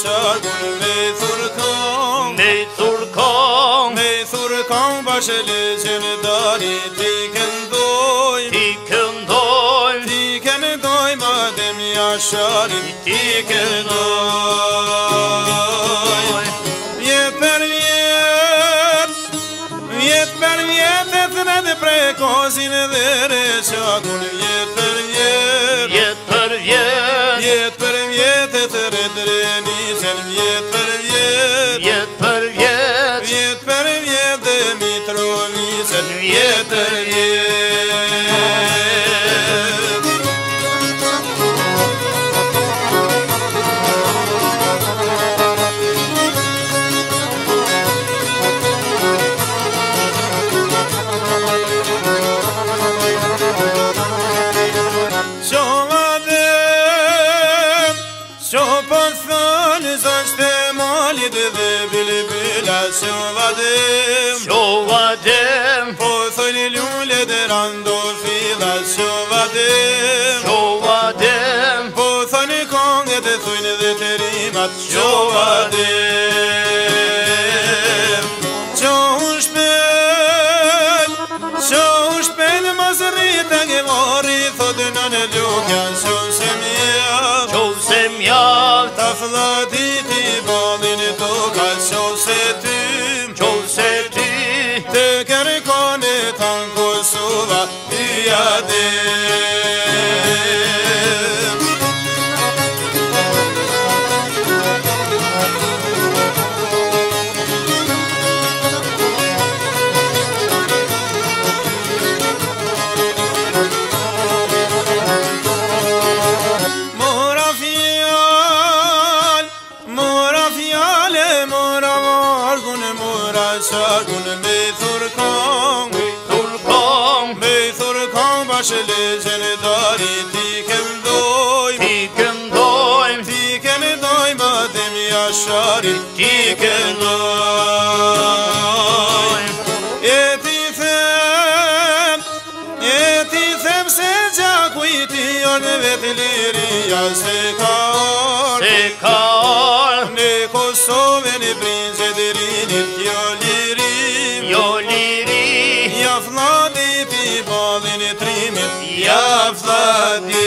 çargun me thurkon me thurkon me thurkon bashëlë jeni dari ti këndoj ti këndoj ti këndoj madem ja sharin ti këndoj je për je je për je të thënë dhe prekozin dhe reqa Shqo për thënë zështë e malit dhe bil i bila Shqo va dem, shqo Po thënë i lullet e rando fila Shqo va dem, shqo Po thënë i kongët e dhe të rimat va dem Shqo u shpel, shqo shpel Mësë rritën e vëri thotë në në lukë yadim Murafiyal, murafiyal, muravar gun, murasar gun, është lezën dari Ti kemë dojmë, ti kemë dojmë Ti kemë dojmë, ba dhemi asharin Ti kemë dojmë E ti themë, e ti themë Se gjaku i ti liria Se ka orë, se ka orë Në Kosovë në flood. Yeah.